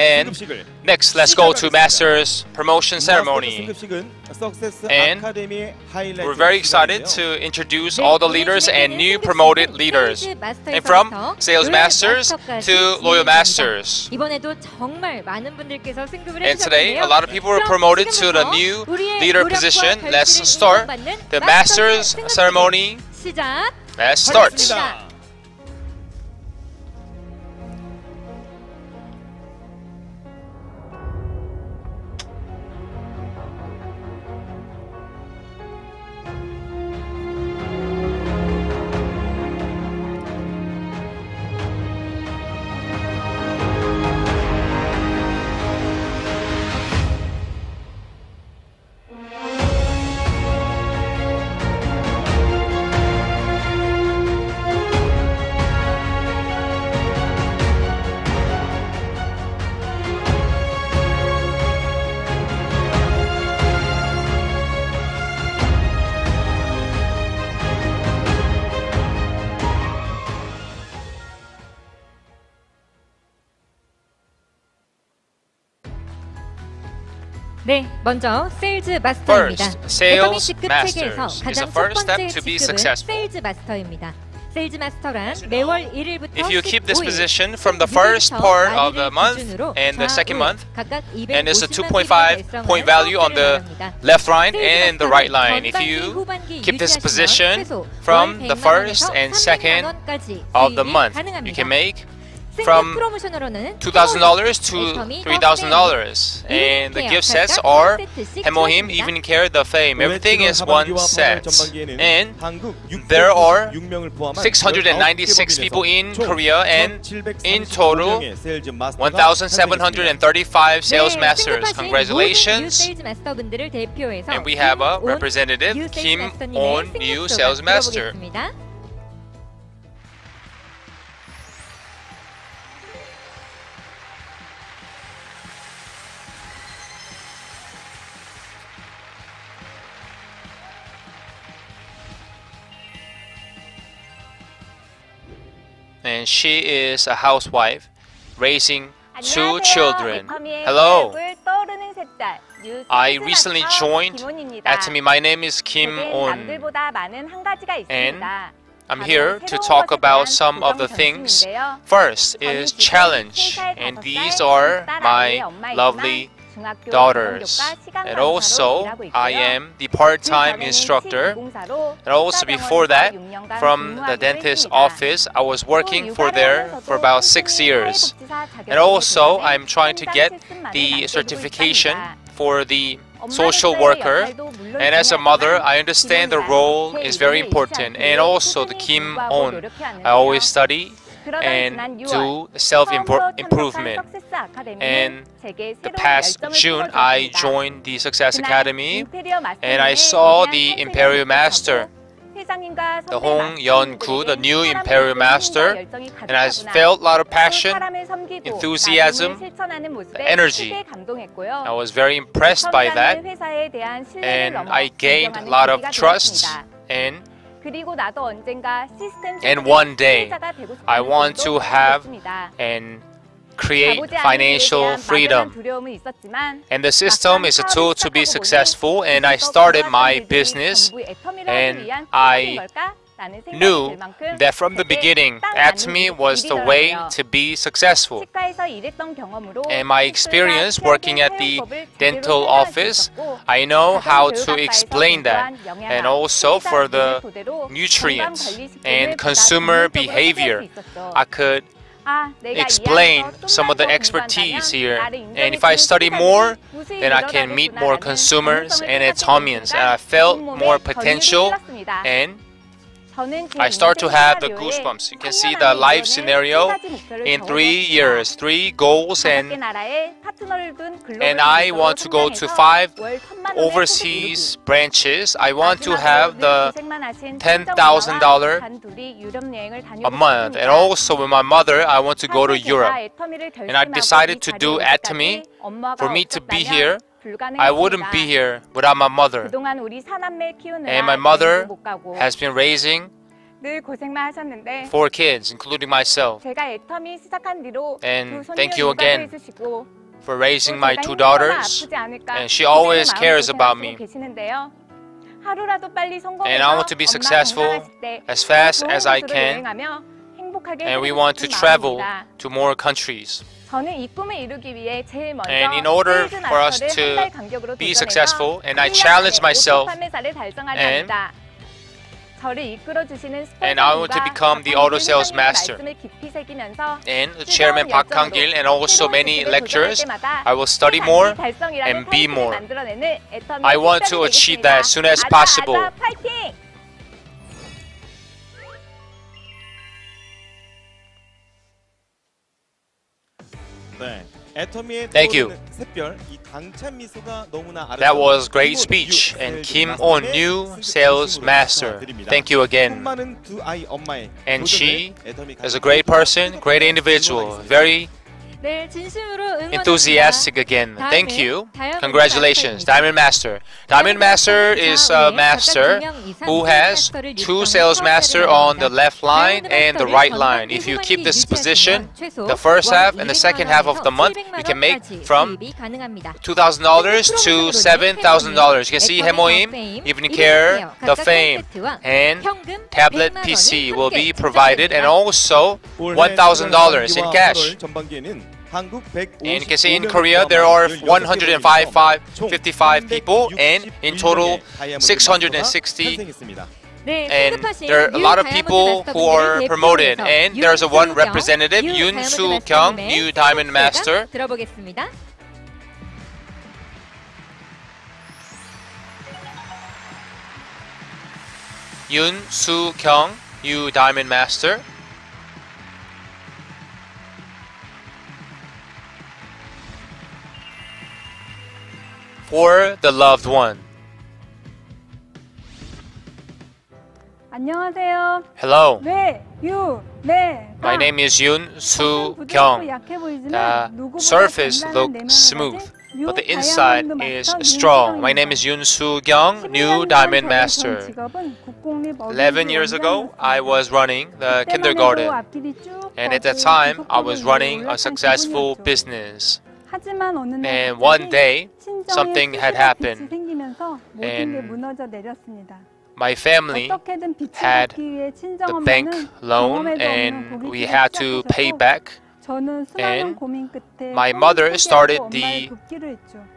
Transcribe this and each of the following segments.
And next, let's go to Masters Promotion Ceremony. And we're very excited to introduce all the leaders and new promoted leaders. And from Sales Masters to Royal Masters. And today, a lot of people were promoted to the new leader position. Let's start the Masters Ceremony. Let's start. 먼저 세일즈 마스터입니다. First, sales 에커미 직급 체계에서 masters is 가장 the 첫 first 번째 step to be 직급은 successful. 세일즈 마스터입니다. 세일즈 마스터란 매월 1일부터 If you keep this 15일, position from the first part of the month and the second month, and it's a 2.5 point value on the left line and the right line. If you keep this position from the first and second of the month, you can make from $2,000 to $3,000. And the gift sets are Hemohim, Evening Care, The Fame. Everything is one set. And there are 696 people in Korea and in total 1,735 sales masters. Congratulations. And we have a representative, Kim On New Sales Master. And she is a housewife raising two children. Hello. I recently joined Atomy. My name is Kim On. And I'm here to talk about some of the things. First is challenge, and these are my lovely daughters. And also, I am the part-time instructor. And also before that, from the dentist office, I was working for there for about six years. And also, I'm trying to get the certification for the social worker. And as a mother, I understand the role is very important. And also the Kim On, I always study and do self improvement. And the past June, I joined the Success Academy and I saw the Imperial Master, the Hong Yeon-ku, the new Imperial Master, and I felt a lot of passion, enthusiasm, energy. I was very impressed by that, and I gained a lot of trust and and one day I want to have and create financial freedom. And the system is a tool to be successful and I started my business and I knew that from the beginning Atomy was the way to be successful. And my experience working at the dental office, I know how to explain that. And also for the nutrients and consumer behavior, I could explain some of the expertise here. And if I study more, then I can meet more consumers and Atomians. And I felt more potential and I start to have the goosebumps. You can see the life scenario in three years, three goals, and and I want to go to five overseas branches. I want to have the ten thousand dollar a month, and also with my mother, I want to go to Europe. And I decided to do Atomy for me to be here. I wouldn't be here without my mother. And my mother has been raising four kids, including myself. And thank you again for raising my two daughters. And she always cares about me. And I want to be successful as fast as I can. And we want to travel to more countries. And in order for us to be successful, and I challenge myself and and I want to become the auto sales master. And Chairman Park Han-gil and also many lecturers, I will study more and be more. I want to achieve that as soon as possible. Thank you. That was great speech and Kim On New sales master. Thank you again. And she is a great person, great individual, very 네, 진심으로 Enthusiastic again. Thank you. Congratulations, Diamond Master. Diamond Master is a master who has two sales master on the left line and the right line. If you keep this position, the first half and the second half of the month, you can make from $2,000 to $7,000. You can see Hemohim, Evening Care, The Fame, and Tablet PC will be provided and also $1,000 in cash. And you can see in Korea there are 155 people and in total 660 and there are a lot of people who are promoted and there's a one representative Yoon Soo Kyung, new Diamond Master. Yoon Soo Kyung, new Diamond Master. for the loved one 안녕하세요. hello 네, 유, 네. my name is Yoon Soo Kyung The surface looks smooth, but the inside is strong. My name is Yoon Soo Kyung, new diamond master. 11 years ago, I was running the kindergarten, and at that time, I was running a successful business. And one day, something had happened, and My family had the bank loan, and we had to pay back. and My mother started the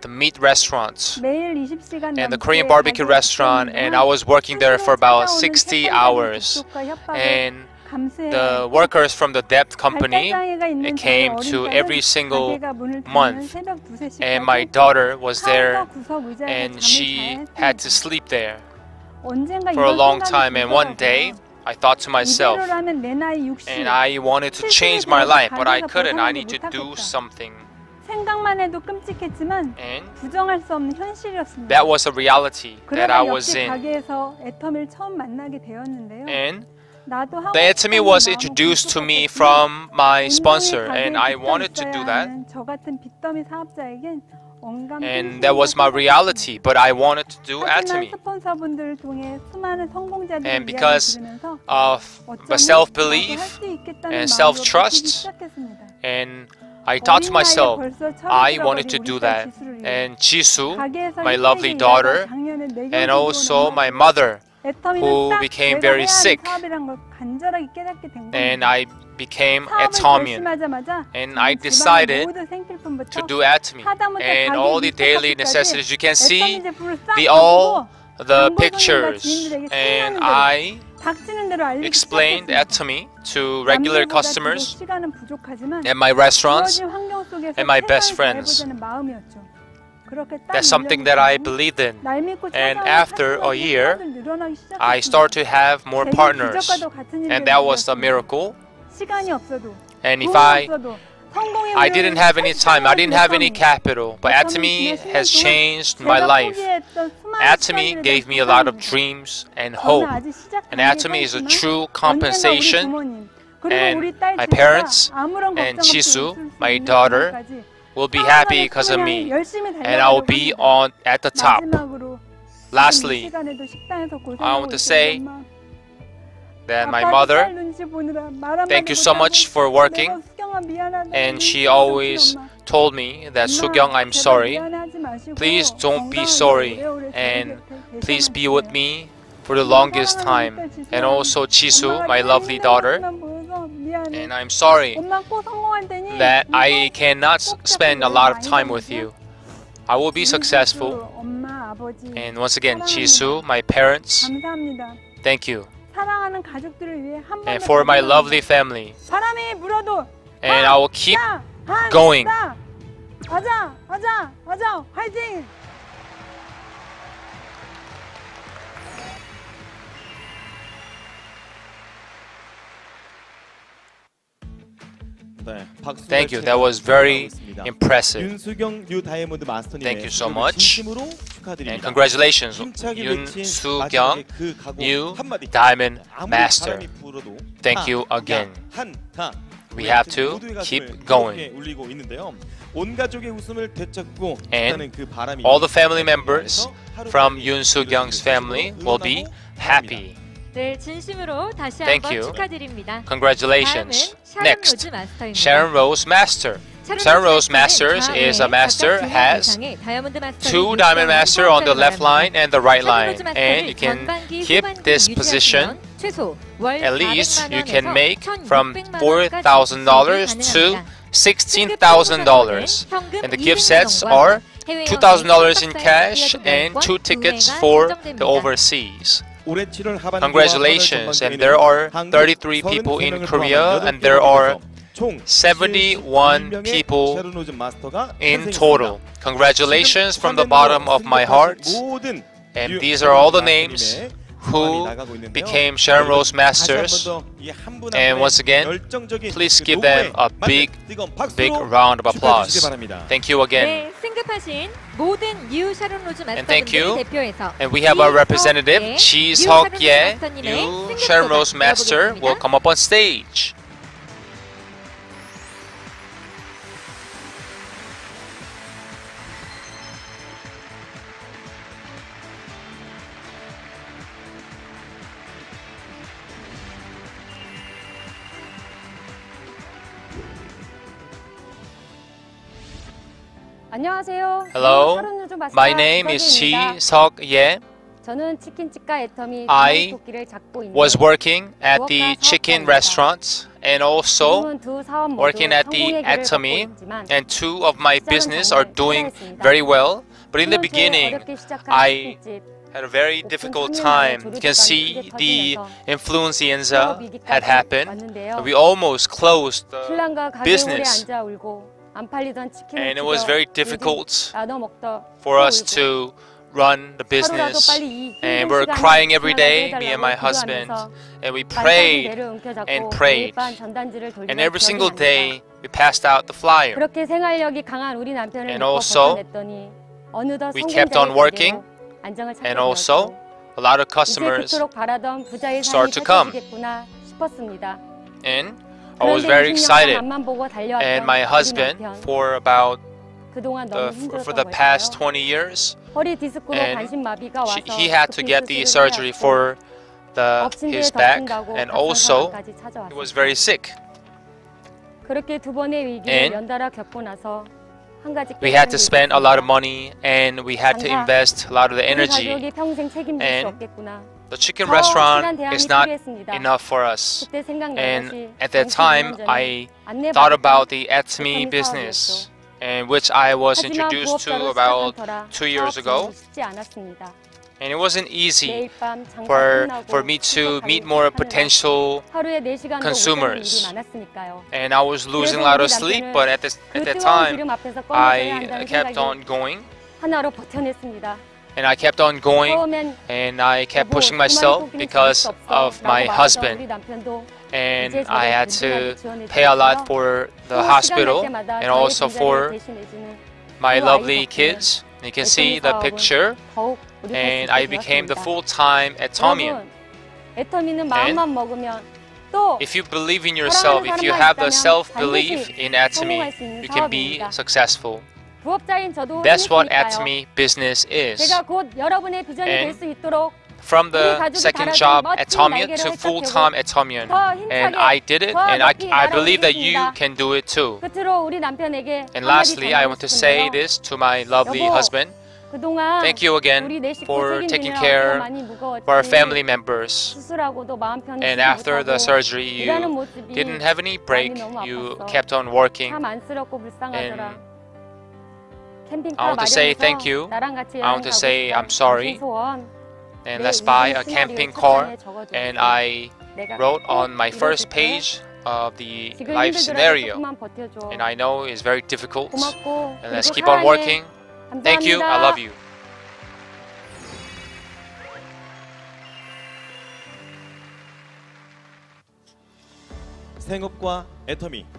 the meat restaurants and the Korean barbecue restaurant, and I was working there for about 60 hours. And the workers from the debt company came to every single month, and my daughter was there, and she had to sleep there for a long time. And one day, I thought to myself, and I wanted to change my life, but I couldn't. I need to do something. 생각만 해도 끔찍했지만 And 부정할 수 없는 현실이었습니다. that was a reality that I 그러다 was 역시 in. 가게에서 애터미를 처음 만나게 되었는데요. And 나도 하고 the Atomy was introduced to me from my sponsor, and I wanted to do that. And that was my reality, but I wanted to do Atomy. And because of self belief and self trust, and I thought to myself, I wanted to do that. And Jisoo, my lovely daughter, and also my mother, who became very sick. And I became atomian. And I decided to do atomy and all the daily necessities. You can see the all the pictures. And I explained atomy to regular customers at my restaurants and my best friends. That's something that I believed in. And after a year, I started to have more partners. And that was a miracle. And if I I didn't have any time, I didn't have any capital, but Atomy has changed my life. Atomy gave me a lot of dreams and hope, and Atomy is a true compensation, and my parents, and Chisu, my daughter, will be happy because of me, and I will be on at the top. Lastly, I want to say that my mother, thank you so much for working, and she always told me that Sugyong, I'm sorry. Please don't be sorry, and please be with me for the longest time. And also Chisu, my lovely daughter. And I'm sorry that I cannot spend a lot of time with you. I will be successful. And once again, Chisu, my parents, thank you. And for my lovely family. And I will keep going. 네, 박수 Thank you. That was very impressive. 윤수경 뉴 다이아몬드 마스터님 Thank you so much. 진심으로 And 축하드립니다. congratulations, 힘차게 Yoon 외친 Soo 마지막에 Kyung, 그 각오 new 한마디. Diamond 아무리 Master. 바람이 불어도 Thank 하, you again. 야, 한, 다. We 우리 have 아침 to 모두의 가슴을 keep going. 뜨겁게 울리고 있는데요. 온 가족의 웃음을 되찾고 And 있다는 그 바람이 All the family members 하루빨리 from Yoon Soo 이루어지길 Kyung's family will be 응원하고 happy. 네, 진심으로 다시 Thank 한번 you. 축하드립니다. Congratulations. 다음은 샤론 Next, 로즈 마스터입니다. Sharon Rose Master. Sharon Rose Masters is a master has two diamond master on the left line and the right line and you can keep this position at least you can make from $4,000 to $16,000 and the gift sets are $2,000 in cash and two tickets for the overseas. Congratulations, and there are 33 people in Korea, and there are 71 people in total. Congratulations from the bottom of my heart. And these are all the names who became Sharon Rose Masters. And once again, please give them a big, big round of applause. Thank you again. And thank you. And we have our representative, Ji Seok Ye, new Sharon Rose Master, will come up on stage. 안녕하세요. Hello, 하루 누즈 마스터 My name is Chi 수덕입니다. Seok Ye. 저는 치킨집과 애터미 I 토끼를 잡고 있는 Was working at the chicken restaurant and also 지금은 두 사업 모두 working at the 성공의 길을 Atomy, 걷고 있지만 and two of my 시작은 business are 정말 doing 힘들었습니다. very well. But in the 수년초에 beginning, 어렵게 시작한 I 치킨집, had a very 오픈 difficult 3년 만에 time. You can 조류주간이 see 크게 the 터지면서 influenza 사업 위기까지 had happened. 왔는데요. We almost closed the 신랑과 가게 오래 business. And it was very difficult for us to run the business. And we were crying every day, me and my husband. And we prayed and prayed. And every single day, we passed out the flyer. And also, we kept on working. And also, a lot of customers start to come. And I was very excited, and my husband, for about the, for the past 20 years, and she, he had to get the surgery for the, his back, and also he was very sick. And we had to spend a lot of money, and we had to invest a lot of the energy, and the chicken restaurant is not enough for us. And at that time, I thought about the atomy business, and which I was introduced to about two years ago. And it wasn't easy for, for me to meet more potential consumers. And I was losing a lot of sleep, but at, this, at that time, I kept on going and I kept on going and I kept pushing myself because of my husband and I had to pay a lot for the hospital and also for my lovely kids. You can see the picture and I became the full-time Atomian. And if you believe in yourself, if you have the self-belief in Atomy, you can be successful. That's what Atomy business is. And from the second job Atomian to full-time Atomian. And I did it, and I, I believe that you can do it too. And lastly, I want to say this to my lovely husband. Thank you again for taking care of our family members. And after the surgery, you didn't have any break. You kept on working. And I want to say thank you. I want to say I'm sorry. And let's buy a camping car. And I wrote on my first page of the life scenario. And I know it's very difficult. And let's keep on working. Thank you. I love you.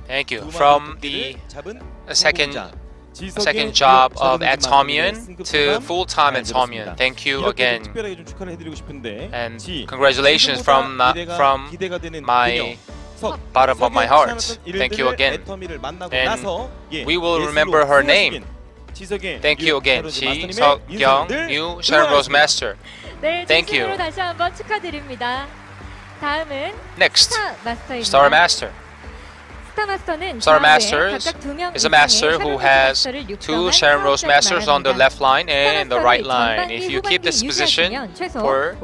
Thank you. From the second a second job of Atomian to full-time Atomian. Thank you again. And congratulations from, uh, from my bottom of my heart. Thank you again. And we will remember her name. Thank you again, Ji Seok-young, new Sharon Rose Master. Thank you. Next, Star Master. Star Masters master is a master who has two Sharon Rose masters on the left line and the right line. If you keep this position for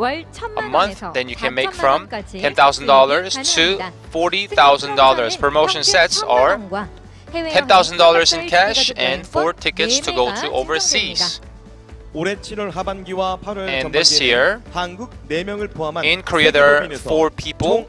a month, then you can make from $10,000 to $40,000. Promotion sets are $10,000 in cash and four tickets to go to overseas. And this year, in Korea there are four people,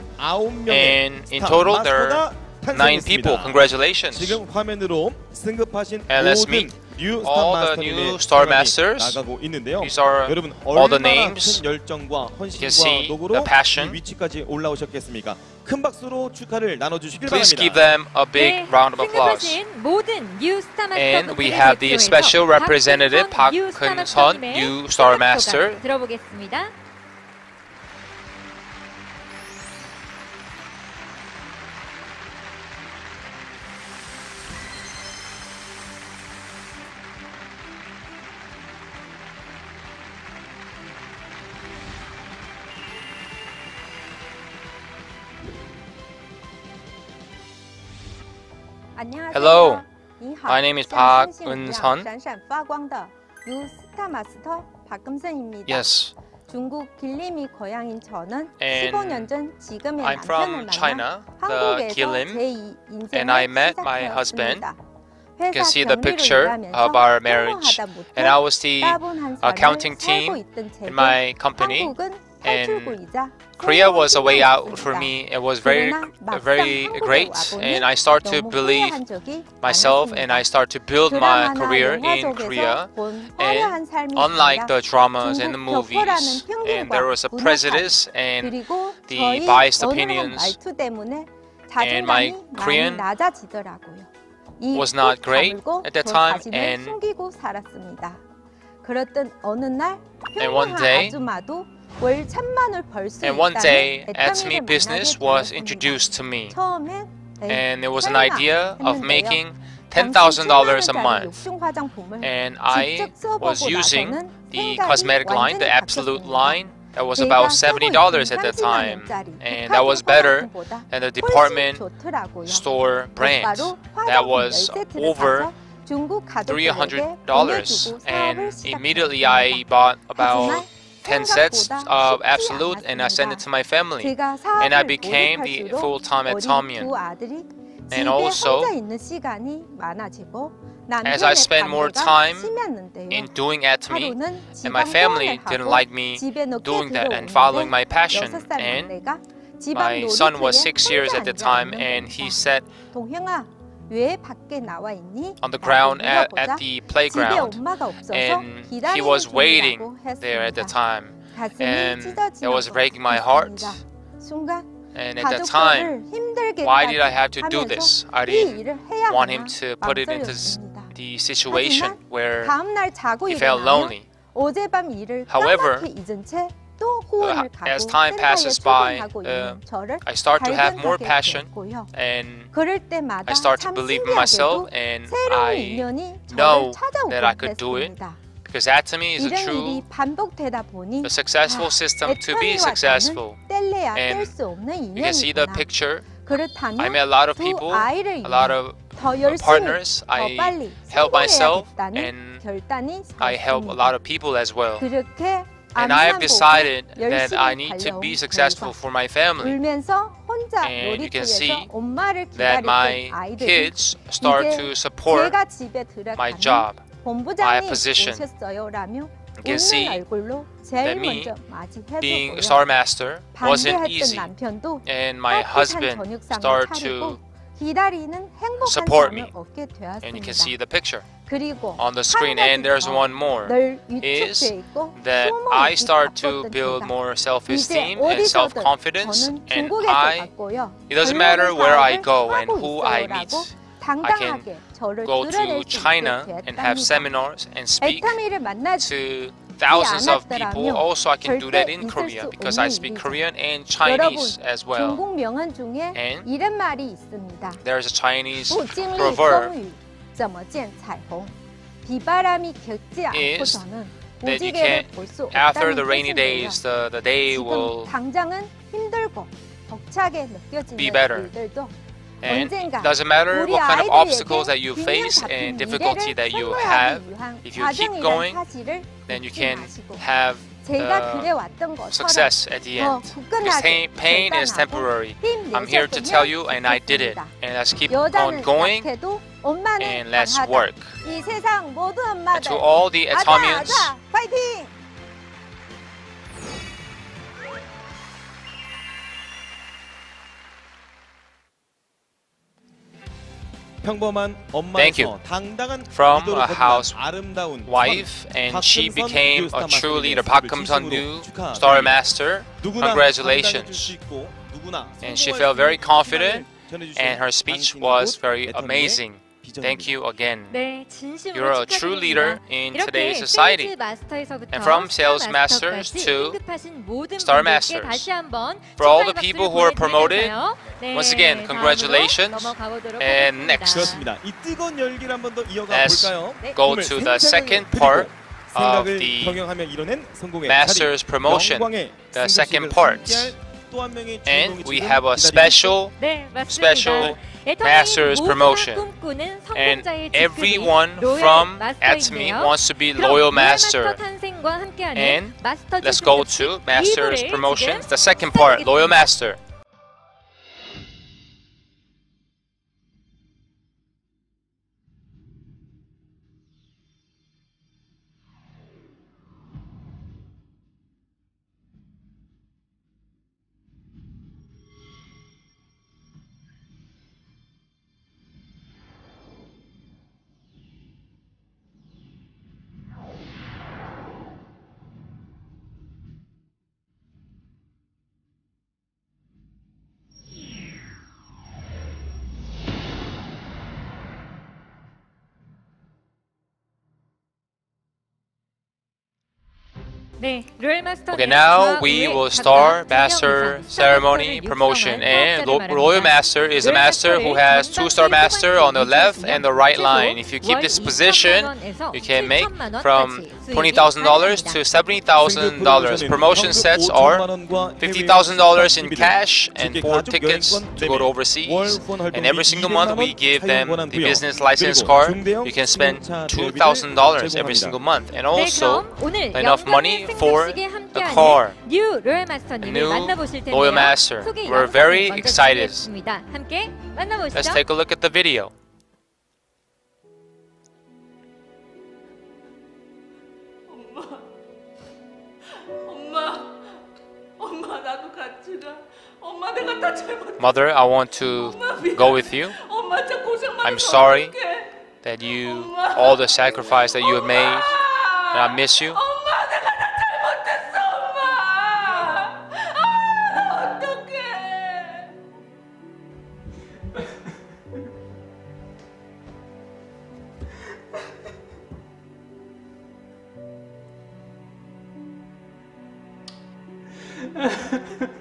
and in total there are nine people. Congratulations. 지금 화면으로 승급하신 And let's 모든 meet 뉴 스타 all the 마스터님의 new Star 성함이 Masters. 나가고 있는데요. These are 여러분 all the 얼마나 names. 큰 열정과 can 헌신과 see 노고로 the passion. 이 위치까지 올라오셨겠습니까? 큰 박수로 축하를 나눠주시길 Please give 바랍니다. them a big 네, round of applause. 마스터 And we have the special representative Park Kun-sun, 마스터님의 new Star Master. 들어보겠습니다. 터 박금선입니다. Yes, 중국 길림이 고향인 저는 And 15년 전 지금의 I'm 남편을 from 만나 China, the 한국에서 Kilim. 제2 인생을 and I met my husband. 시작하였습니다. You can 회사 see the 경리로 picture 일하면서 of our marriage. 성공하다 못해 And I was the 따분 한 살을 accounting 살고 team 있던 제게 in my company. and Korea was a way out for me. It was very, very great, and I start to believe myself, and I start to build my career in Korea. And unlike the dramas and the movies, and there was a prejudice and the biased opinions, and my Korean was not great at that time, and and one day. And one day, Atomy Business was introduced to me, and there was an idea of making $10,000 a month, and I was using the cosmetic line, the Absolute line, that was about $70 at that time, and that was better than the department store brand. That was over $300, and immediately I bought about 10 sets of Absolute and I sent it to my family. And I became the full-time atomian. And also, as I spent more time in doing atomy, and my family didn't like me doing that and following my passion. And my son was six years at the time, and he said, 왜 밖에 나와 있니? on the 라고 ground at, 물어보자 at the 집에 playground, 엄마가 없어서 and he 기다리는 was 중이라고 waiting there at the 했습니다. time. 가슴이 and 찢어지는 it was 것 breaking my heart. 같습니다. 순간 And at that time, 가족들을 힘들게 why did I have to do 하면서 this? I 이 didn't 일을 해야 want 하나 him to put it into s- 망설였습니다. the situation where 다음 날 자고 he felt 일어나면 lonely. 어젯밤 일을 However, uh, as time passes by, uh, I start to have more passion and I start to believe in myself and I know that I could do it. Because that to me is a true, a successful system to be successful. And you can see the picture. I met a lot of people, a lot of uh, partners. I help myself and I help a lot of people as well and I have decided that I need to be successful for my family. And you can see that my kids start to support my job, my position. You can see that me being a star master wasn't easy, and my husband started to 기다리는 행복한 support 삶을 me. 얻게 and you can 되었습니다. see the picture 그리고 on the 한 screen. 가지 And there's 더 one more 늘 is 위축돼 있고 that 숨어 I 있기 start to 바빴던 build 제가 more 이제 self-esteem and 어디서든 self-confidence. 저는 And 중국에서 I, 갔고요. it doesn't matter 젊은 where I 사업을 go and 하고 who I meet. 있어요라고 당당하게 저를 Go 드러낼 to 수 China 있게 and have 되었답니다. seminars and speak 애터미를 만나지 to thousands of people. Also, I can do that in Korea because I speak Korean and Chinese as well. And there is a Chinese proverb is that you can't. after the rainy days, the, the day will be better. And it doesn't matter what kind of obstacles that you face and difficulty that you have, if you keep going, then you can have uh, success at the end. Because pain is temporary. I'm here to tell you, and I did it. And let's keep on going, and let's work. And to all the Atomians, 평범한 Thank 엄마에서 you. 당당한 From 리더로 a 거듭난 house 아름다운 wife, 선, and she 박금선 became 뉴스타 a true leader. 마스터의 Park 진심으로 Kim-sun, 축하드립니다. Star Master. 누구나 Congratulations. 감당해줄 수 있고, 누구나 And she 성공할 felt 수 very 있는 confident, 희망을 전해주신 And her speech 당신이 was 곧 very 애터미의 amazing. Thank you again. You're a true leader in today's society. And from sales masters to star masters. For all the people who are promoted, once again, congratulations. And next, let's go to the second part of the master's promotion, the second part. And we have a special, special master's promotion. And everyone from Atomy wants to be royal master. And let's go to master's promotion, the second part, royal master. Okay, now we will start Master Ceremony promotion. And Royal Master is a master who has two star master on the left and the right line. If you keep this position, you can make from $20,000 to $70,000. Promotion sets are $50,000 in cash and four tickets to go to overseas. And every single month we give them the business license card. You can spend $2,000 every single month. And also enough money for a car, new Royal Master. We're very excited. Let's take a look at the video. Mother, I want to go with you. I'm sorry that you, all the sacrifice that you have made, and I miss you. Ha ha ha.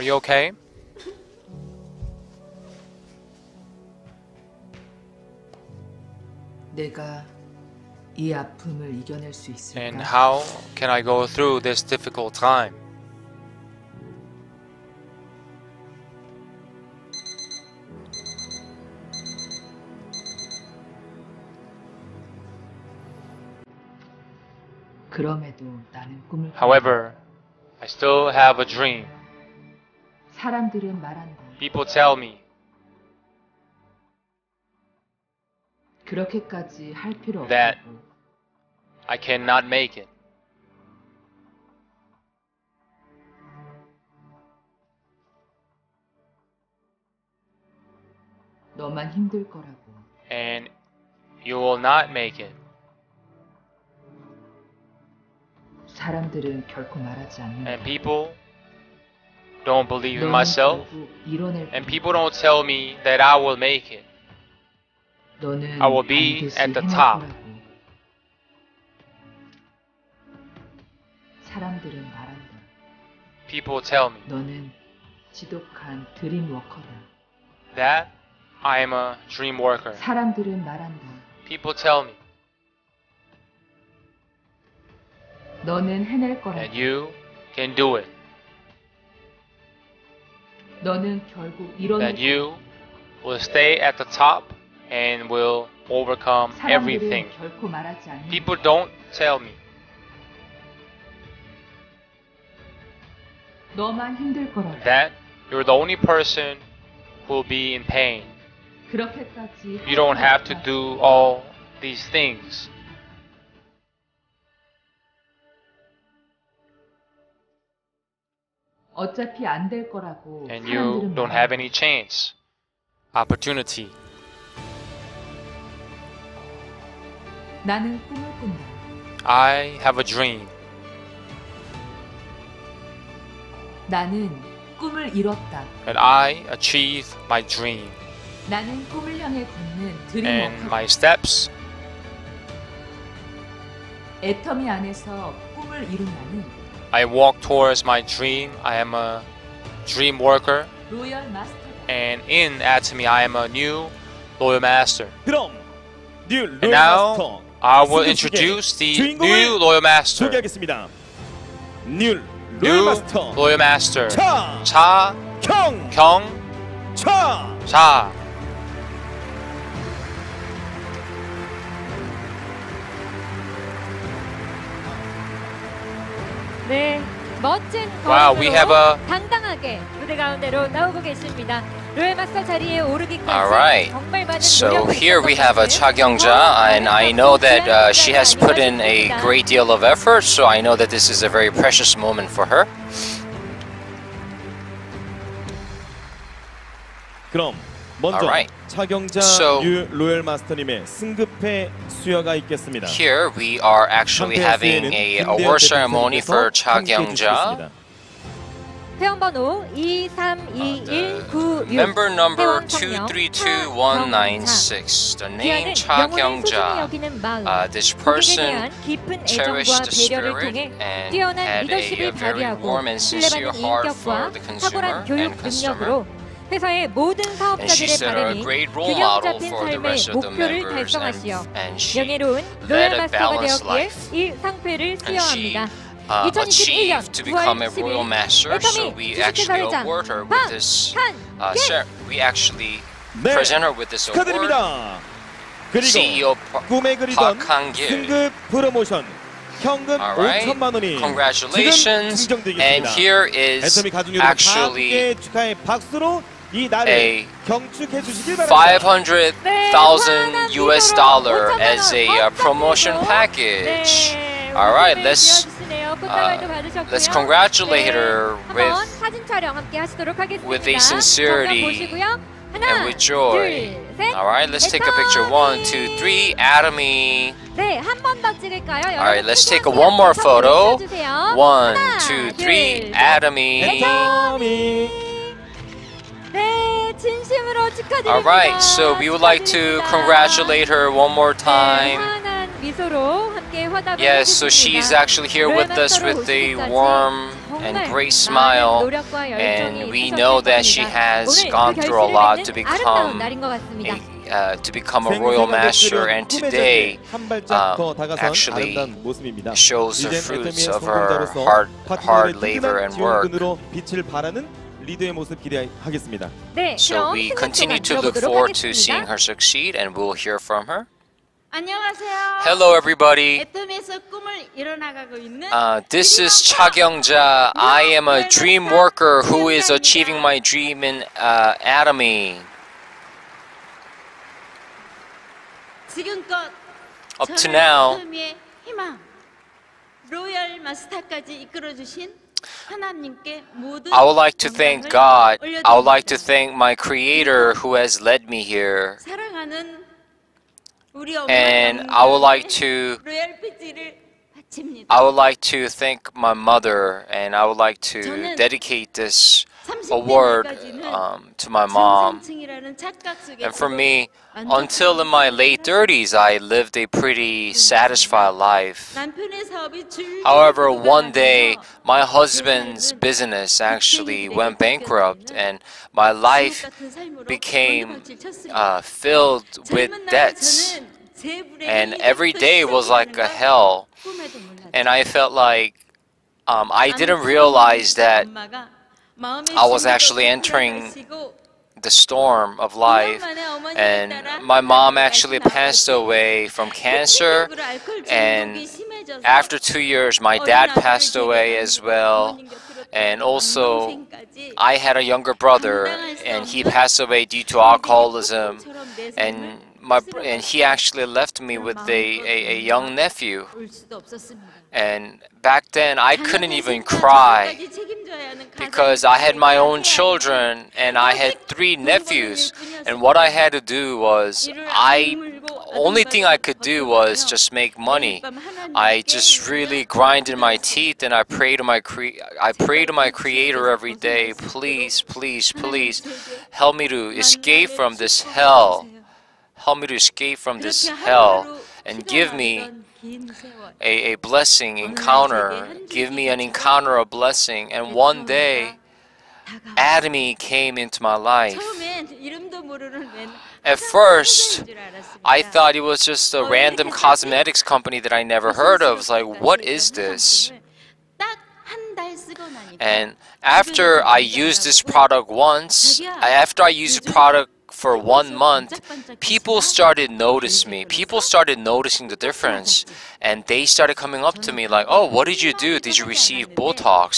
Are you okay? And how can I go through this difficult time? However, I still have a dream. 사람들은 말한다. People tell me 그렇게까지 할 필요 That- 없다고. I cannot make it. 너만 힘들 거라고. And you will not make it. 사람들은 결코 말하지 않는다. And people don't believe in myself and people don't tell me that I will make it. I will be at the top. People tell me that I am a dream worker. People tell me that you can do it. 너는 결국 이뤄낼 That you will stay at the top and will overcome 사람들은 everything. 결코 말하지 않는다. People don't tell me 너만 힘들 거라고. that you're the only person who will be in pain. 그렇게까지 You don't have to do all these things. 어차피 안 될 거라고. And you 사람들은 don't have any chance, opportunity. 나는 꿈을 꾼다. I have a dream. 나는 꿈을 이뤘다. And I achieve my dream. 나는 꿈을 향해 걷는 드림 And my steps 애터미 안에서 꿈을 이룬 나는 I walk towards my dream. I am a dream worker. And in Atomy, I am a new royal master. And now, I will introduce the new royal master. New royal master. Cha Kyung Ja. 네, 멋진 Wow, we have 걸음으로 a- 당당하게 무대 가운데로 나오고 계십니다. 로얄 마스터 자리에 오르기까지 Alright. 정말 많은 So 노력을 here we have a 했었던 Cha Kyungja, and I know that uh, she has put in a great deal of effort, so I know that this is a very precious moment for her. 그럼 먼저 right. 차경자 so, 유 로열 마스터님의 승급회 수여가 있겠습니다. Here we are actually having a award ceremony for 차 경자. 회원번 호 232196 Member number 232196 The name 차 경자 uh, This person cherished the spirit and had a, a very warm and sincere heart for the consumer and customer 회사의 모든 사업자들의 발음이 균형 잡힌 삶의 목표를 달성하시어 명예로운 로얄마스터가 되었기에 이 상패를 수여합니다. Uh, achieved to become a royal master, so we actually award her with this. Uh, we actually present her with this award. CEO 꿈에 그리던 승급 프로모션 현금 All right. 5천만 원이 Congratulations. 지금 증정되겠습니다. And here is actually 축하의 박수로 이 날을 a 경축해 주시길 바랍니다. 500,000 US dollar as a uh, promotion 네, package. All right, let's uh, let's congratulate her with 사진 촬영 함께 하시도록 하겠습니다. with a sincerity 정면 보시고요. 하나, and with joy. 둘, 셋. All right, let's take a picture. One, two, three. Atomy. 네, 한 번 더 찍을까요? All right, let's take a 여러분, one more 한번 photo. 보여주세요. One, 하나, two, 둘, three. 셋. Atomy. All right, so we would like to congratulate her one more time. Yes, so she's actually here with us with a warm and great smile, and we know that she has gone through a lot to become a uh, to become a royal master. And today uh, actually shows the fruits of her hard, hard labor and work. 지원군으로 빛을 발하는 리더의 모습 기대하겠습니다. 네, So 그럼 we 신나초만 continue to look 들어보도록 forward to seeing 하겠습니다. her succeed, and we'll hear from her. 안녕하세요. Hello, everybody. 애터미에서 꿈을 이뤄나가고 있는 Uh, this is Cha Kyung-ja. I am a dream worker who is achieving my dream in uh, Atomy. 지금껏 Up to 저를 now, 애터미의 희망, 로열 마스터까지 이끌어주신 하나님께 모든 I would like to thank God. I would like to thank my Creator who has led me here. And I would like to I would like to thank my mother and I would like to dedicate this a word um, to my mom. And for me, until in my late 30s, I lived a pretty satisfied life. However, one day, my husband's business actually went bankrupt, and my life became uh, filled with debts. And every day was like a hell. And I felt like um, I didn't realize that I was actually entering the storm of life. And my mom actually passed away from cancer. And after two years, my dad passed away as well. And also, I had a younger brother, and he passed away due to alcoholism. And my, and he actually left me with a, a, a young nephew. And back then, I couldn't even cry because I had my own children and I had three nephews. And what I had to do was, I only thing I could do was just make money. I just really grinded my teeth and I prayed to my cre- I pray to my Creator every day. Please, please, please, help me to escape from this hell. Help me to escape from this hell and give me a, a blessing encounter. Give me an encounter of blessing. And one day, Atomy came into my life. At first, I thought it was just a random cosmetics company that I never heard of. It's like, what is this? And after I used this product once, after I used the product for one month, people started notice me. People started noticing the difference, and they started coming up to me like, "Oh, what did you do? Did you receive Botox?"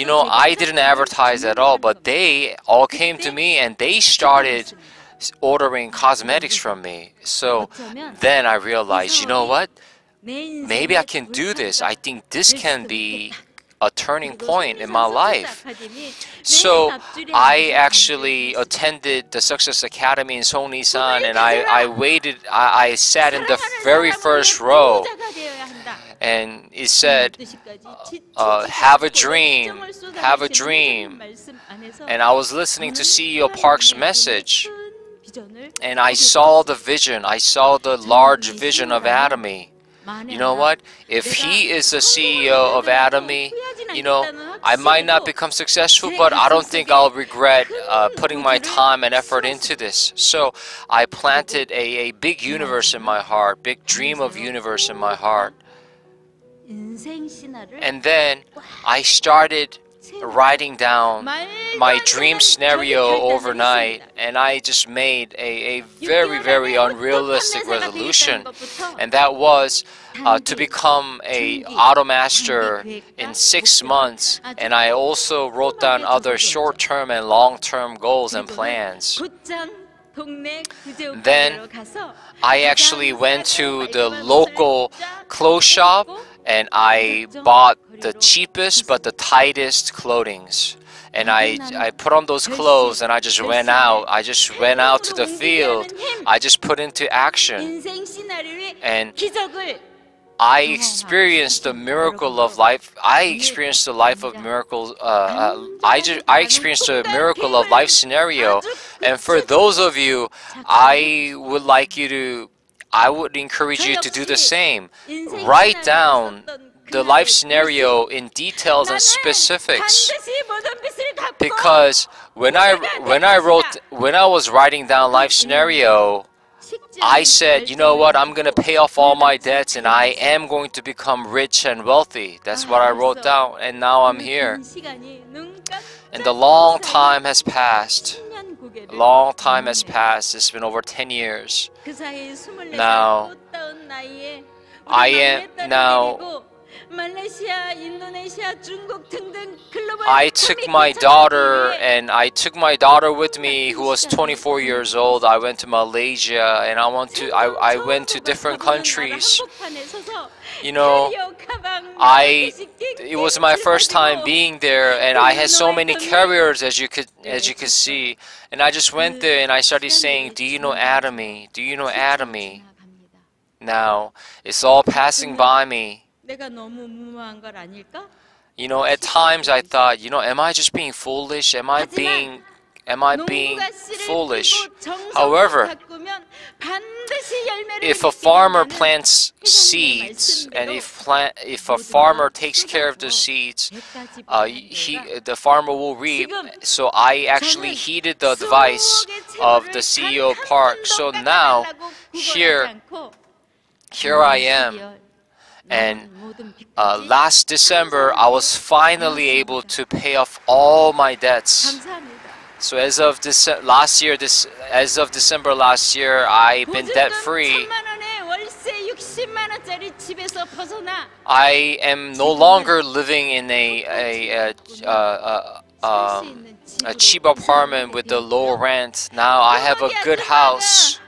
You know, I didn't advertise at all, but they all came to me and they started ordering cosmetics from me. So then I realized, you know what? Maybe I can do this. I think this can be a turning point in my life. So I actually attended the Success Academy in Seoul Nissan and I, I waited, I, I sat in the very first row and it said, uh, have a dream, have a dream. And I was listening to CEO Park's message and I saw the vision, I saw the large vision of Atomy. You know what? If he is the CEO of Atomy, you know, I might not become successful, but I don't think I'll regret uh, putting my time and effort into this. So I planted a, a big universe in my heart, big dream of universe in my heart. And then I started writing down my dream scenario overnight and I just made a, a very very unrealistic resolution. and that was uh, to become a auto master in six months and I also wrote down other short-term and long-term goals and plans. Then I actually went to the local clothes shop and I bought the cheapest but the tightest clothings. And I, I put on those clothes and I just went out. I just went out to the field. I just put into action. And I experienced the miracle of life. I experienced the life of miracles. Uh, uh, I just I experienced a miracle of life scenario. And for those of you, I would like you to I would encourage you to do the same. Write down the life scenario in details and specifics. because when I when I wrote when I was writing down life scenario I said, you know what, I'm going to pay off all my debts and I am going to become rich and wealthy. That's what I wrote down and now I'm here. And the long time has passed. A long time has passed. It's been over 10 years. Now, I am now. I took my daughter and I took my daughter with me who was 24 years old. I went to Malaysia and I went to I, I went to different countries. You know, I it was my first time being there and I had so many carriers as you could as you could see. And I just went there and I started saying, "Do you know Atomy? Do you know Atomy?" Now, it's all passing by me. 내가 너무 무모한 걸 아닐까? You know, at times I thought, you know, am I just being foolish? Am I being am I being foolish? However, if a farmer plants seeds and if plant if a farmer takes care of the seeds, uh, he the farmer will reap. So I actually heeded the advice of the CEO of Park. So now here here I am and uh, last December, I was finally able to pay off all my debts. So as of this last year, this as of December last year, I've been debt free. I am no longer living in a a, a, uh, uh, um, a, a, a cheap apartment with a low rent. Now I have a good house.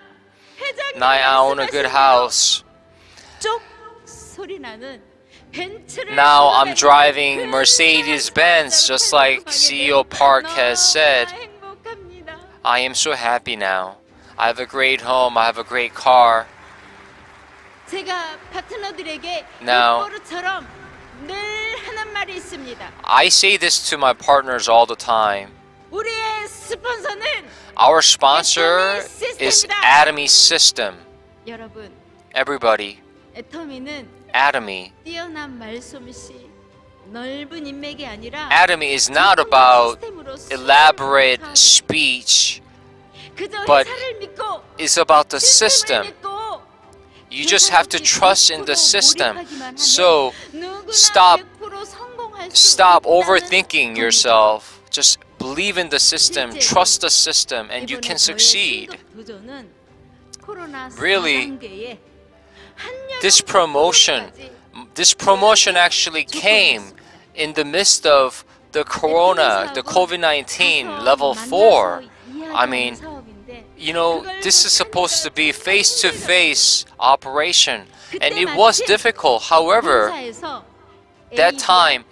Now I own a good house. Now I'm driving Mercedes Benz just like CEO Park has said. I am so happy now. I have a great home, I have a great car. Now, I say this to my partners all the time. Our sponsor is Atomy System. Everybody, Atomy. Atomy is not about elaborate speech, but it's about the system. You just have to trust in the system. So stop stop overthinking yourself. Just believe in the system, trust the system, and you can succeed. Really, this promotion, this promotion actually came in the midst of the corona, the COVID-19 level 4. I mean, you know, this is supposed to be face-to-face -face operation and it was difficult. However, that time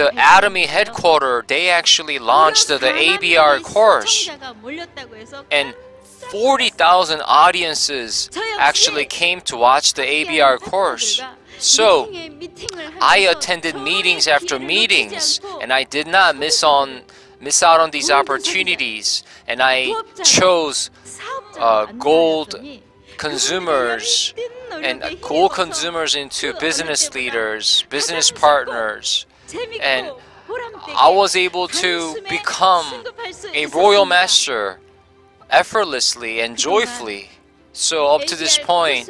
the Atomy headquarters they actually launched the, ABR course and 40,000 audiences actually came to watch the ABR course. So, I attended meetings after meetings and I did not miss on miss out on these opportunities. And I chose uh, gold consumers and gold consumers into business leaders, business partners. and I was able to become a royal master effortlessly and joyfully. So up to this point,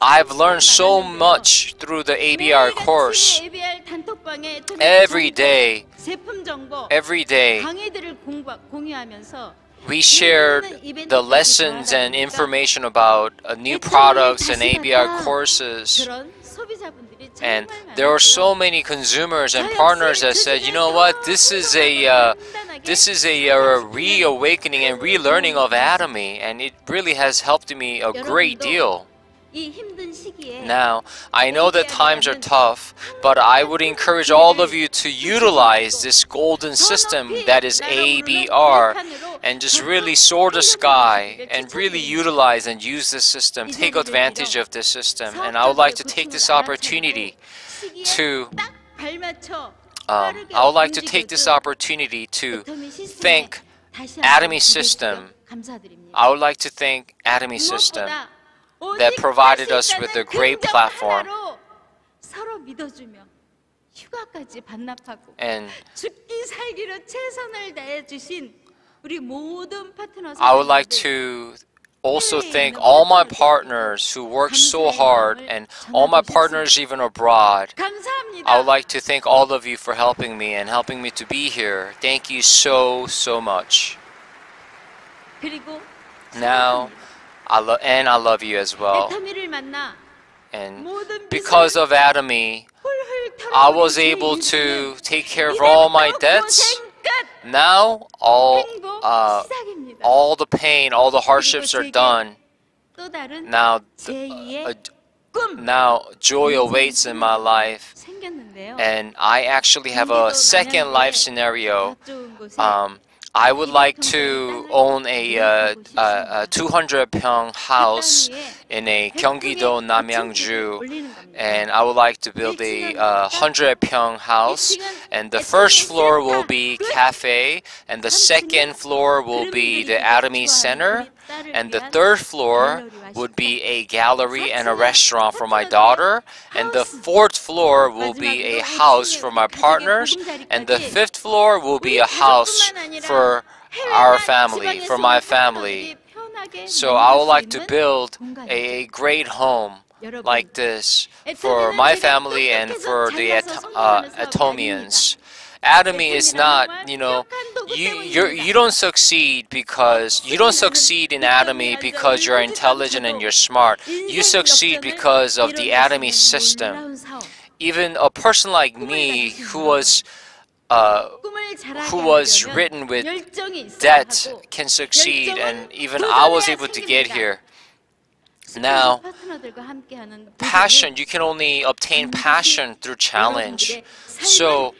I've learned so much through the ABR course. Every day, every day, we shared the lessons and information about uh, new products and ABR courses. And there were so many consumers and partners that said, you know what, this is a uh, this is a, a reawakening and relearning of Atomy, and it really has helped me a great deal. Now, I know that times are tough, but I would encourage all of you to utilize this golden system that is ABR and just really soar the sky and really utilize and use this system, take advantage of this system. And I would like to take this opportunity to um, I would like to take this opportunity to thank Atomy System. I would like to thank Atomy System that provided us with a great platform and I would like to also thank all my partners who worked so hard and all my partners even abroad. I would like to thank all of you for helping me and helping me to be here. Thank you so, so much. Now, I lo and I love you as well. And because of Atomy, I was able to take care of all my debts now all uh, all the pain, all the hardships are done. Now uh, now joy awaits in my life, and I actually have a second life scenario. Um, I would like to own a, uh, a, a 200 평 house in a Gyeonggi-do Namyangju, and I would like to build a uh, 100 평 house. And the first floor will be cafe, and the second floor will be the Atomy Center, and the third floor would be a gallery and a restaurant for my daughter, and the fourth floor will be a house for my partners, and the fifth floor will be a house for our family, for my family. So I would like to build a, great home like this for my family and for the At- uh, Atomians. Atomy is not, you know, you you're, you don't succeed because you don't succeed in Atomy because you're intelligent and you're smart. You succeed because of the Atomy system. Even a person like me who was uh, who was written with debt can succeed, and even I was able to get here. Now, passion, you can only obtain passion through challenge. So,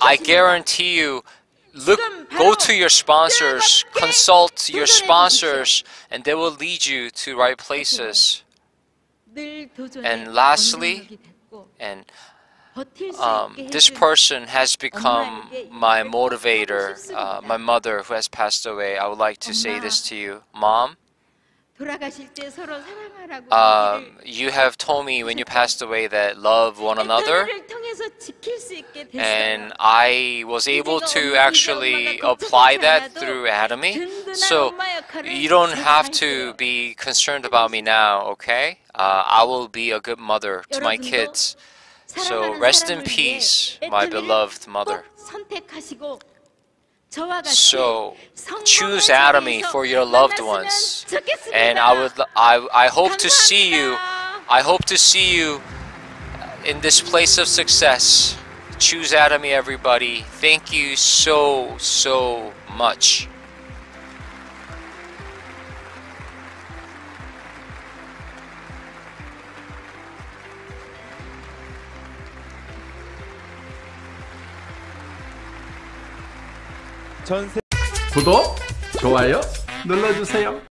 I guarantee you, look, go to your sponsors, consult your sponsors, and they will lead you to right places. And lastly, And um, this person has become my motivator, uh, my mother who has passed away. I would like to say this to you, Mom. Um, you have told me when you passed away that love one another, and I was able to actually apply that through Atomy. So you don't have to be concerned about me now, okay? Uh, I will be a good mother to my kids. So rest in peace, my beloved mother. So choose Atomy for your loved ones. And I would I, I hope to see you. I hope to see you in this place of success. Choose Atomy everybody. Thank you so so much. 전세 구독, 좋아요 눌러주세요.